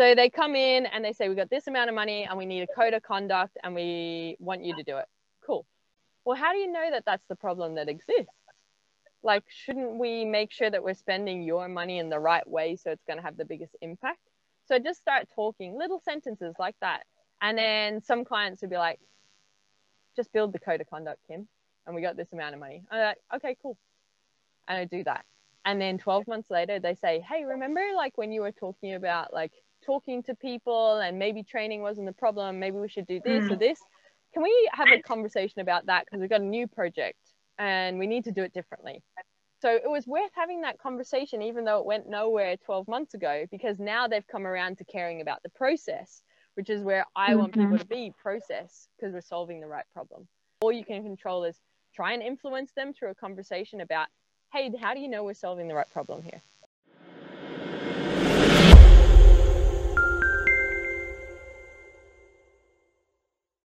So they come in and they say, We've got this amount of money and we need a code of conduct and we want you to do it. Cool. Well, how do you know that that's the problem that exists? Like, shouldn't we make sure that we're spending your money in the right way so it's going to have the biggest impact? So just start talking little sentences like that. And then some clients would be like, just build the code of conduct, Kim, and we got this amount of money. I'm like, okay, cool. And I do that. And then 12 months later, they say, hey, remember like when you were talking about like talking to people and maybe training wasn't the problem, maybe we should do this mm. or this. Can we have a conversation about that? Because we've got a new project and we need to do it differently. So it was worth having that conversation, even though it went nowhere 12 months ago, because now they've come around to caring about the process, which is where I mm-hmm. want people to be process because we're solving the right problem. All you can control is try and influence them through a conversation about, hey, how do you know we're solving the right problem here?